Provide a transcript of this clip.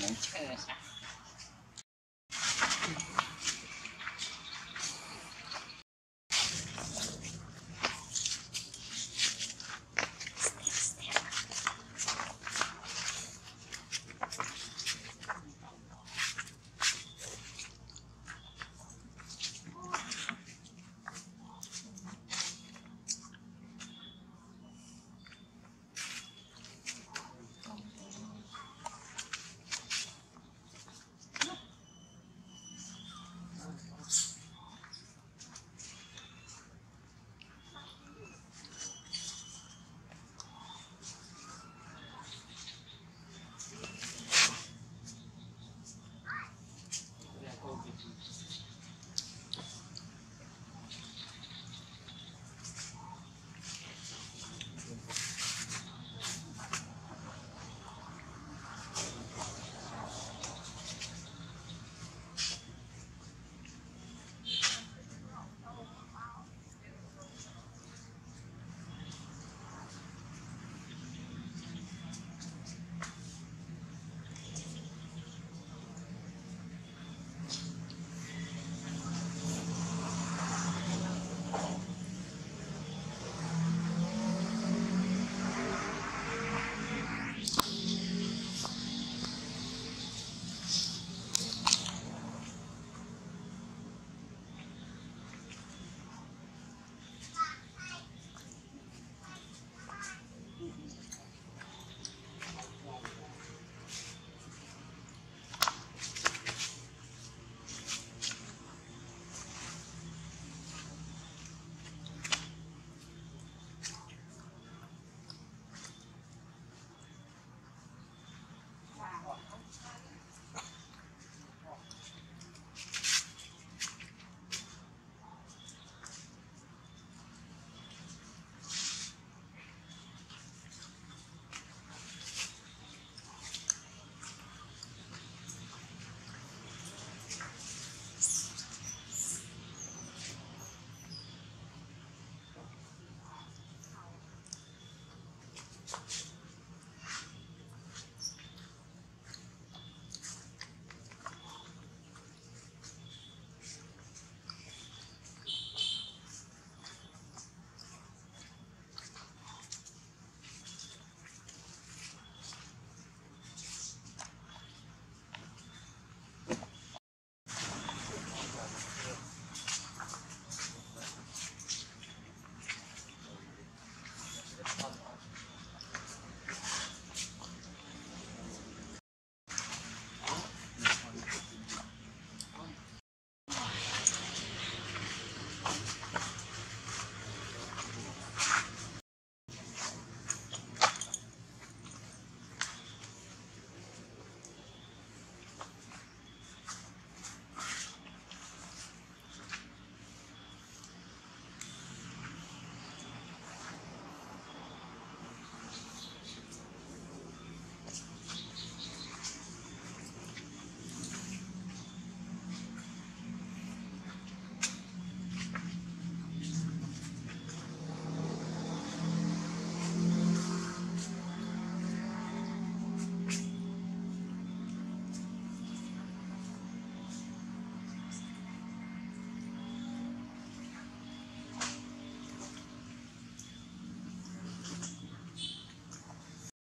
Mình.